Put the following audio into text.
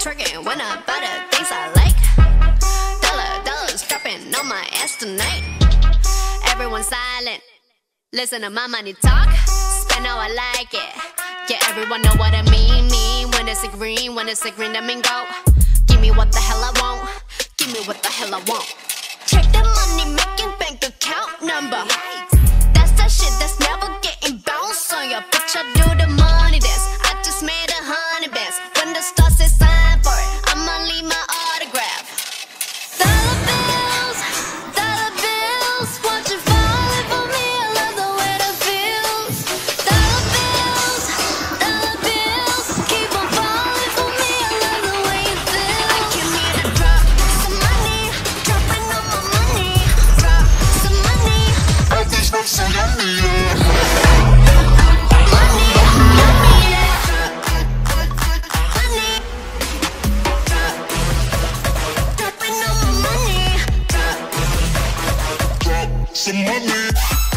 Twerking, when I buy the things I like. Dollar, dollars dropping on my ass tonight. Everyone silent. Listen to my money talk, spend how I like it. Yeah, everyone know what I mean. Mean when it's a green, when it's a green, I mean go. Give me what the hell I want. Give me what the hell I want. Check the money making bank account number. That's that shit that's some money.